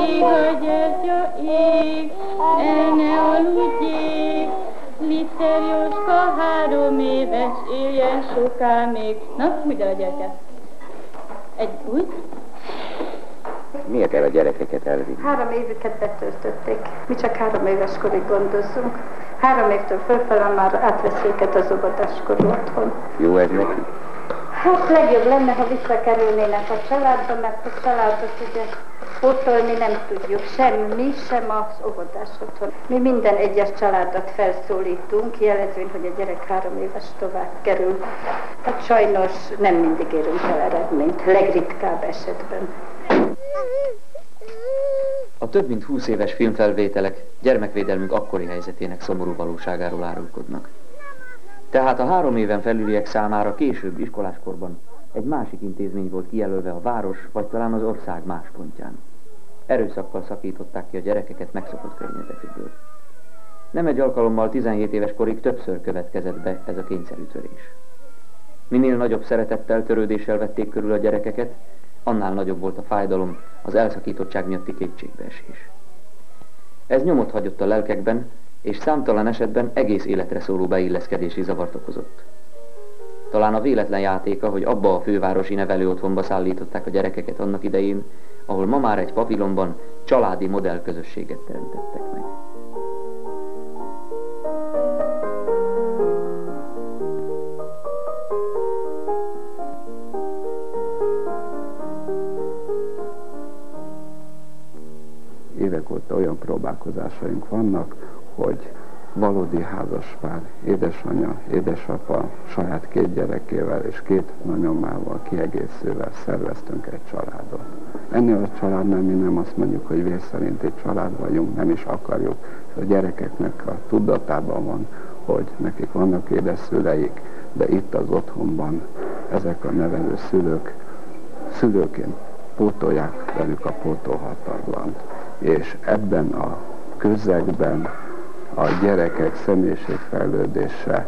ég, ez jó ég, el ne aludjék. Litter Jóska három éves, éljen soká még. Na, mit el a gyereket? Egy úgy? Miért kell a gyerekeket elvinni? Három évüket betöltötték. Mi csak három éves korig gondozunk. Három évtől fölfele már átvesz őket az óvodáskorú otthon. Jó ez neki? Hát legjobb lenne, ha visszakerülnének a családba, mert a családot ugye pótolni nem tudjuk, sem mi, sem az óvodás otthon. Mi minden egyes családot felszólítunk, jelezvén, hogy a gyerek három éves tovább kerül. Hát sajnos nem mindig érünk el eredményt, legritkább esetben. A több mint 20 éves filmfelvételek gyermekvédelmünk akkori helyzetének szomorú valóságáról árulkodnak. Tehát a három éven felüliek számára később iskoláskorban egy másik intézmény volt kijelölve a város, vagy talán az ország más pontján. Erőszakkal szakították ki a gyerekeket megszokott környezetükből. Nem egy alkalommal 17 éves korig többször következett be ez a kényszerűtörés. Minél nagyobb szeretettel, törődéssel vették körül a gyerekeket, annál nagyobb volt a fájdalom, az elszakítottság miatti kétségbeesés. Ez nyomot hagyott a lelkekben, és számtalan esetben egész életre szóló beilleszkedési zavart okozott. Talán a véletlen játéka, hogy abba a fővárosi nevelőotthonba szállították a gyerekeket annak idején, ahol ma már egy papilonban családi modellközösséget teremtettek meg. évek óta olyan próbálkozásaink vannak, hogy valódi házaspár, édesanyja, édesapa, saját két gyerekével és két nagyomával kiegészülve szerveztünk egy családot. Ennél a családnál mi nem azt mondjuk, hogy vér szerinti család vagyunk, nem is akarjuk. A gyerekeknek a tudatában van, hogy nekik vannak édeszüleik, de itt az otthonban ezek a nevelő szülők szülőként pótolják velük a pótolhatatlant és ebben a közegben a gyerekek személyiségfejlődése,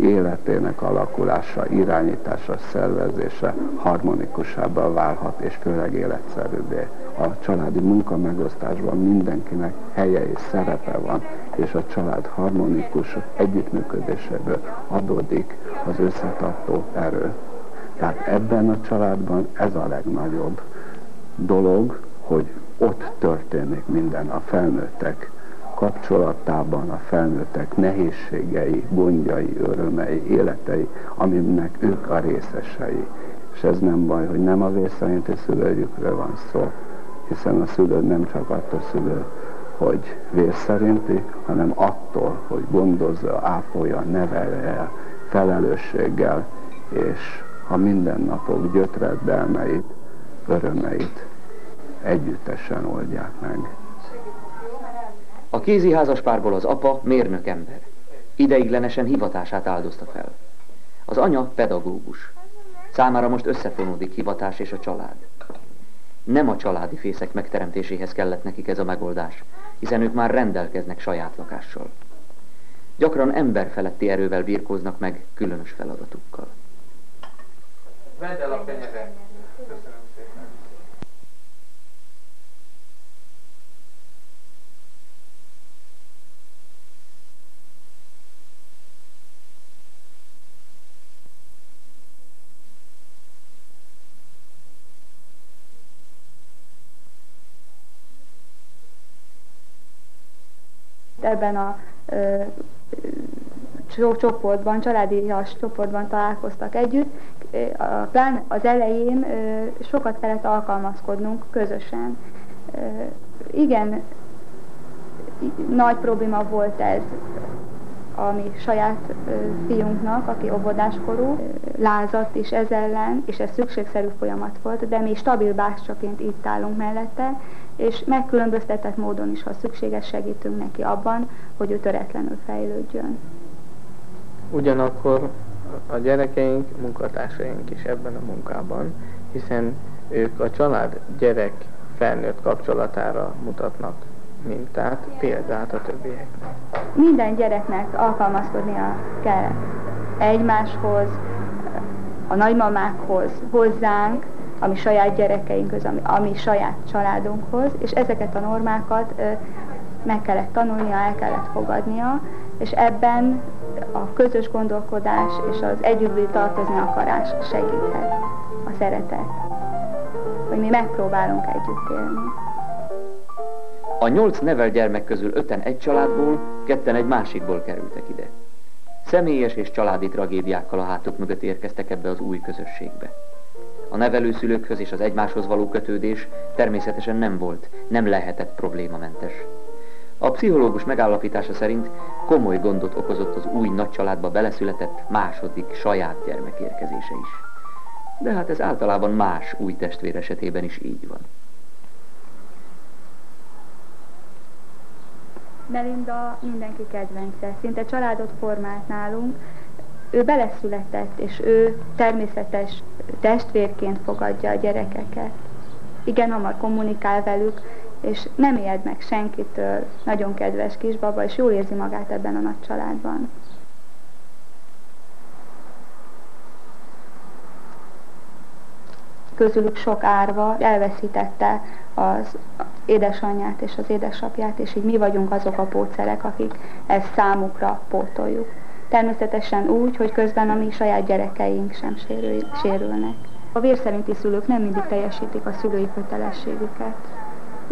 életének alakulása, irányítása, szervezése harmonikusábbá válhat, és főleg életszerűbbé. A családi munka megosztásban mindenkinek helye és szerepe van, és a család harmonikus együttműködéséből adódik az összetartó erő. Tehát ebben a családban ez a legnagyobb dolog, hogy ott történik minden a felnőttek kapcsolatában, a felnőttek nehézségei, gondjai, örömei, életei, aminek ők a részesei. És ez nem baj, hogy nem a vészszerinti szülőjükről van szó, hiszen a szülő nem csak attól szülő, hogy vészszerinti, hanem attól, hogy gondozza, ápolja, nevelje felelősséggel, és a mindennapok gyötredelmeit, örömeit együttesen oldják meg. A kézi házaspárból az apa mérnök ember. Ideiglenesen hivatását áldozta fel. Az anya pedagógus. Számára most összefonódik hivatás és a család. Nem a családi fészek megteremtéséhez kellett nekik ez a megoldás, hiszen ők már rendelkeznek saját lakással. Gyakran emberfeletti erővel birkóznak meg különös feladatukkal. Vedd el a kenyeret. Köszönöm. Ebben a ö, csoportban, családi csoportban találkoztak együtt. A az elején sokat kellett alkalmazkodnunk közösen. Igen, nagy probléma volt ez a mi saját fiunknak, aki óvodáskorú, lázadt is ez ellen, és ez szükségszerű folyamat volt, de mi stabil bástyaként itt állunk mellette, és megkülönböztetett módon is, ha szükséges, segítünk neki abban, hogy ő töretlenül fejlődjön. Ugyanakkor a gyerekeink, munkatársaink is ebben a munkában, hiszen ők a család gyerek felnőtt kapcsolatára mutatnak mintát, példát a többieknek. Minden gyereknek alkalmazkodnia kell egymáshoz, a nagymamákhoz, hozzánk, ami saját gyerekeinkhoz, ami, ami saját családunkhoz, és ezeket a normákat ö, meg kellett tanulnia, el kellett fogadnia, és ebben a közös gondolkodás és az együtt tartozni akarás segíthet, a szeretet, hogy mi megpróbálunk együtt élni. A nyolc nevel gyermek közül öten egy családból, ketten egy másikból kerültek ide. Személyes és családi tragédiákkal a hátuk mögött érkeztek ebbe az új közösségbe. A nevelőszülőkhöz és az egymáshoz való kötődés természetesen nem volt, nem lehetett problémamentes. A pszichológus megállapítása szerint komoly gondot okozott az új nagycsaládba beleszületett második saját gyermek érkezése is. De hát ez általában más új testvér esetében is így van. Melinda mindenki kedvence, szinte családot formált nálunk. Ő beleszületett, és ő természetes testvérként fogadja a gyerekeket. Igen, hamar kommunikál velük, és nem éld meg senkitől, nagyon kedves kisbaba, és jól érzi magát ebben a nagy családban. Közülük sok árva elveszítette az édesanyját és az édesapját, és így mi vagyunk azok a pótszerek, akik ezt számukra pótoljuk. Természetesen úgy, hogy közben a mi saját gyerekeink sem sérülnek. A vérszerinti szülők nem mindig teljesítik a szülői kötelességüket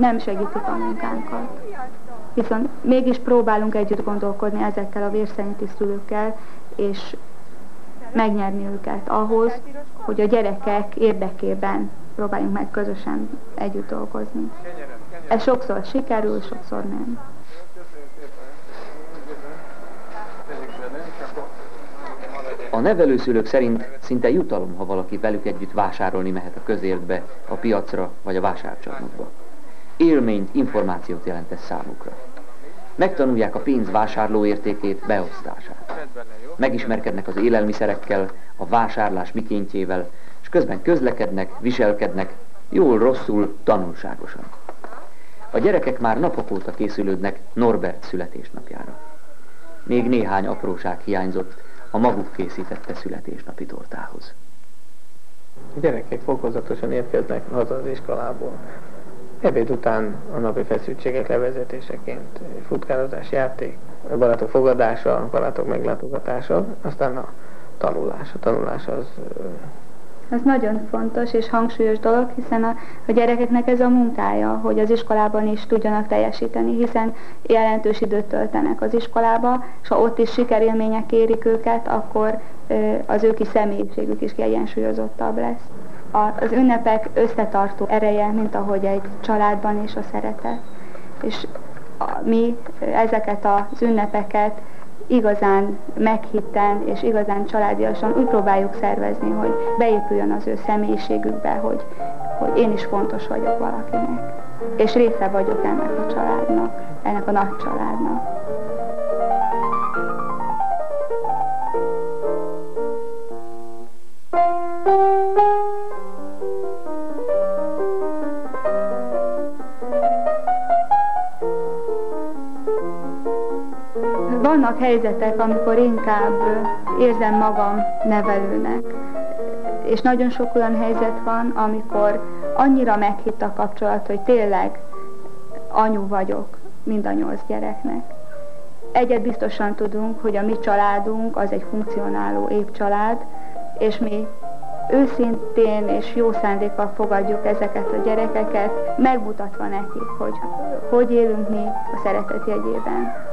nem segítik a munkánkat. Viszont mégis próbálunk együtt gondolkodni ezekkel a vérszerinti szülőkkel, és megnyerni őket ahhoz, hogy a gyerekek érdekében próbáljunk meg közösen együtt dolgozni. Ez sokszor sikerül, sokszor nem. A nevelőszülők szerint szinte jutalom, ha valaki velük együtt vásárolni mehet a közértbe, a piacra vagy a vásárcsarnokba élményt, információt jelent ez számukra. Megtanulják a pénz vásárló értékét, beosztását. Megismerkednek az élelmiszerekkel, a vásárlás mikéntjével, és közben közlekednek, viselkednek, jól, rosszul, tanulságosan. A gyerekek már napok óta készülődnek Norbert születésnapjára. Még néhány apróság hiányzott a maguk készítette születésnapi tortához. A gyerekek fokozatosan érkeznek haza az iskolából. Ebéd után a napi feszültségek levezetéseként futkározás, játék, a barátok fogadása, a barátok meglátogatása, aztán a tanulás. A tanulás az... Ez nagyon fontos és hangsúlyos dolog, hiszen a, a gyerekeknek ez a munkája, hogy az iskolában is tudjanak teljesíteni, hiszen jelentős időt töltenek az iskolába, és ha ott is sikerélmények érik őket, akkor az ő kis személyiségük is kiegyensúlyozottabb lesz az ünnepek összetartó ereje, mint ahogy egy családban is a szeretet. És mi ezeket az ünnepeket igazán meghitten és igazán családiasan úgy próbáljuk szervezni, hogy beépüljön az ő személyiségükbe, hogy, hogy én is fontos vagyok valakinek. És része vagyok ennek a családnak, ennek a nagy családnak. Vannak helyzetek, amikor inkább érzem magam nevelőnek. És nagyon sok olyan helyzet van, amikor annyira meghitt a kapcsolat, hogy tényleg anyu vagyok mind a nyolc gyereknek. Egyet biztosan tudunk, hogy a mi családunk az egy funkcionáló épp család, és mi őszintén és jó szándékkal fogadjuk ezeket a gyerekeket, megmutatva nekik, hogy hogy élünk mi a szeretet jegyében.